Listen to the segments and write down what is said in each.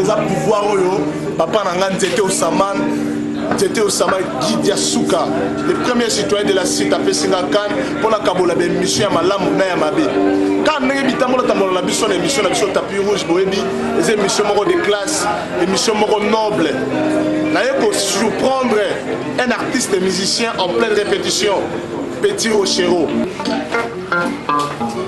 eza pouvoir oyo papa na nga nzete osaman nzete osama gidi ya suka le premier citoyen de la site apesi nga kane mpo nakabola baémission ya malamu na ya mabe kane ndenge bitambolatambola na biso na émission na biso tapi rouge boyebi eza émission moko de classe émission moko noble naye kosurprendre un artiste musicien en pleine répétition petit rochero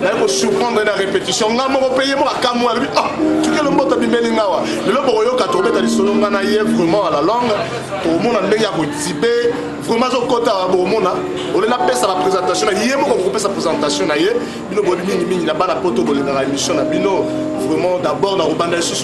naye ko surprendre na repetition nga moko mpe ye moko akamwa alobi ah tukelo mboto abimeli nga wa lelo bokoyoka tokobeta lisolo nga na ye vraiment à la longue tokomona ndenge ya kotibe vraiment azokota bokomona ole napesa baprésentation na ye moko kokopesa présentation na ye bino boyebi mingimingi na bana poto bolingaka émission na bino vraiment d'abord nakobanda lisusu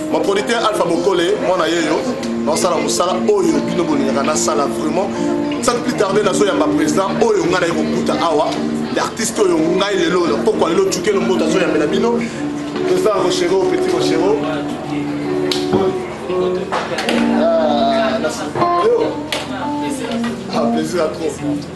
Mon producteur Alpha Bokole, mon ayeyo, dans sala musala oyo bino bolingaka na sala vraiment. Ça plus tarder na zo ya ma président oyo ngana yeko kuta awa. L'artiste oyo ngai lelo la poko lelo tuke lo mboto zo ya mela bino. Président Rochero, petit Rochero. Ah, merci. Yo. Ah, plaisir à trop.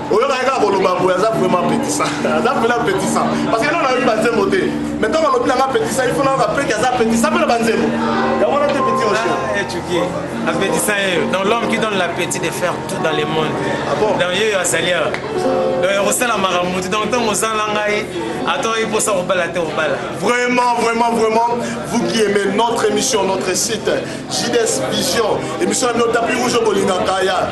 oyokaki kaka koloba boye aza vraiment petisa aza mpela petisa parce que no nayoki banzembo te mais ntango alobi nanga petisa ifo nayoka peti aza petisa mpe na banzembo yango wana te peti ochoki apetisa ye donc l'homme qui donne l'appétit de faire tout dans le monde ah bon? donc ye oyo azali awa donc ekosala makambo te donc ntango ozala ngai atongaki mposa kobala te kobala vraiment vraiment vraiment vous qui aimez notre émission notre site jds vision émission ya bino tapi rouge okolingaka ya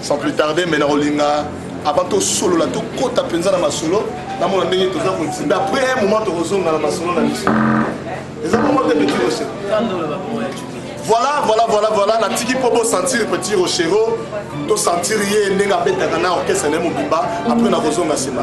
sans plus tarder mais nakolinga avant tosolola tokɔta mpenza na masolo namona ndenge toza kotinda après un moment tokozonga na masolo na biso eza bongo te petit rocher voilà voilà voilà voilà natiki mpo bosentir petit rochero tosentir ye ndenge abetaka na orchestre na ye mobimba après nakozonga nsima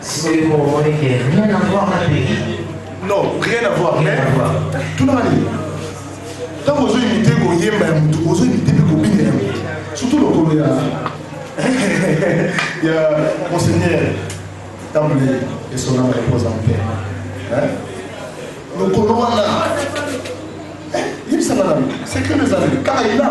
Sikoyo po omoni ke rien à voir na pays. Non, rien à voir mais tuna nani ntango ozo imite koyemba ya motu ozo imite mpe kobina ya motu surtout lokolo ya ya monseigneur tambule esonama epoza mpe lokolo wana eh, yebisanga nani sekre ezali kaka ila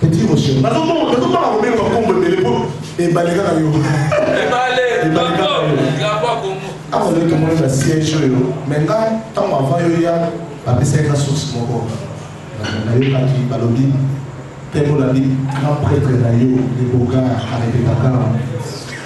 Petit Rocher. Nazo mona nazo mona ko benga kombo ebele po ebale kaka yo. Ebale. Ebale kaka yo. Lamba kombo. Awa nde tomoni ba siège oyo. Mais nga ntango avant yo ya bapesaki nga source moko. Nayokaki balobi mpe molandi grand prêtre na yo de Boga arepetaka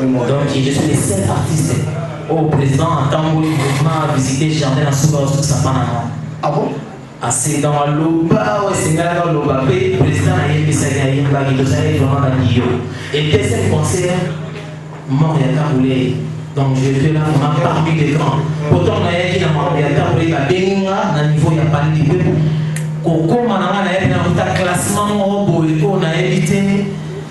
Donc je suis le seul artiste au président à Tango, il a visité le jardin à Souba, tout ça pas Ah bon asenga maloba oyo esengaka oloba mpe président ayebisaki ayembaki tozalaki vraiment na liyo et deuxième concert mort ya kabule donc je fais là vraiment parmi les grands pourtant nayaki na makambo ya kabule babengi nga na niveau ya bandi mpe kokoma na nga nayebi na kota classement moko boye oyo nayebi te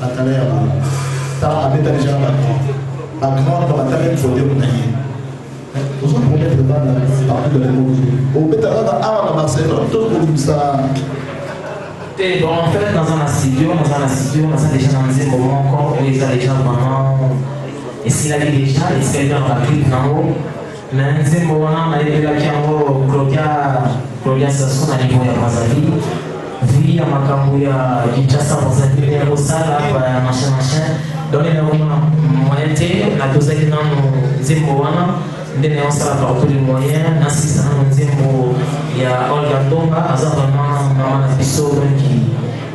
na kala ya boye ta abeta deja na bagrand bagrand na batali podium na ye ozo promettre bana partout dans le monde obeta kaka awa na barcelone to kobimisa te bon en fait naza na studio naza na studio naza deja na nzembo moko oyo eza deja vraiment esilaki deja esilaki na baclip nango Na nzembo wana nayembelaki yango Claudia Claudia Sassou na niveau ya Brazzaville vie ya makambo ya Kinshasa Brazzaville ya kosala ba machin machin donc nde nakomona moyen te natozaki nano nzembo wana nde nayosala par tous les moyens nasisa nano nzembo ya Olga Ndomba aza vraiment mama na biso donc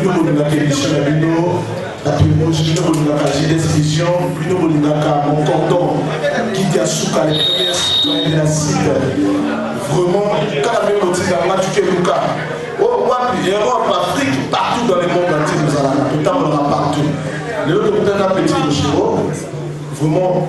bino bolingaka emission na bino bato emoji bino bolingaka jeunesse vision bino bolingaka mon cordon kiti ya suka le premier citoyen de la site vraiment kaka mpe botika nga tuke luka wapi europe afrique partout dans le monde entier tozalaka totambolaka partout lelo tokutaka petit loshero vraiment